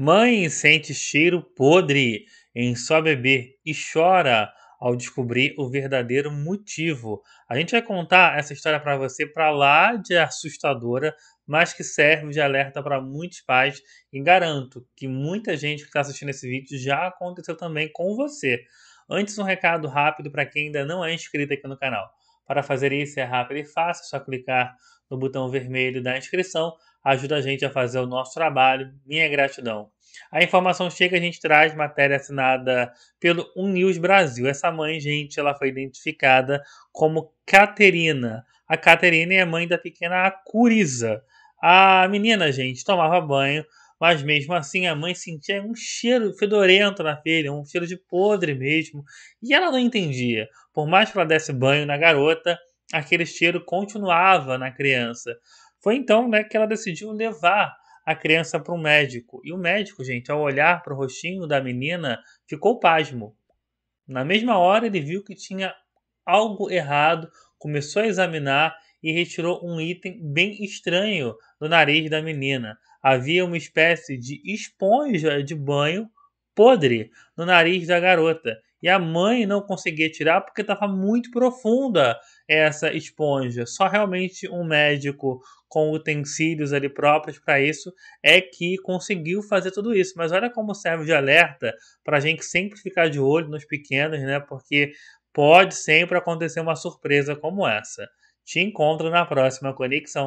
Mãe sente cheiro podre em sua bebê e chora ao descobrir o verdadeiro motivo. A gente vai contar essa história para você para lá de assustadora, mas que serve de alerta para muitos pais e garanto que muita gente que está assistindo esse vídeo já aconteceu também com você. Antes, um recado rápido para quem ainda não é inscrito aqui no canal. Para fazer isso é rápido e fácil, é só clicar no botão vermelho da inscrição ajuda a gente a fazer o nosso trabalho. Minha gratidão. A informação chega, a gente traz matéria assinada pelo News Brasil. Essa mãe, gente, ela foi identificada como Caterina. A Caterina é a mãe da pequena Curiza. A menina, gente, tomava banho, mas mesmo assim a mãe sentia um cheiro fedorento na filha, um cheiro de podre mesmo, e ela não entendia. Por mais que ela desse banho na garota, aquele cheiro continuava na criança. Foi então né, que ela decidiu levar a criança para um médico. E o médico, gente, ao olhar para o rostinho da menina, ficou pasmo. Na mesma hora, ele viu que tinha algo errado, começou a examinar e retirou um item bem estranho do nariz da menina. Havia uma espécie de esponja de banho podre no nariz da garota. E a mãe não conseguia tirar porque estava muito profunda essa esponja. Só realmente um médico com utensílios ali próprios para isso é que conseguiu fazer tudo isso. Mas olha como serve de alerta para a gente sempre ficar de olho nos pequenos, né? Porque pode sempre acontecer uma surpresa como essa. Te encontro na próxima conexão.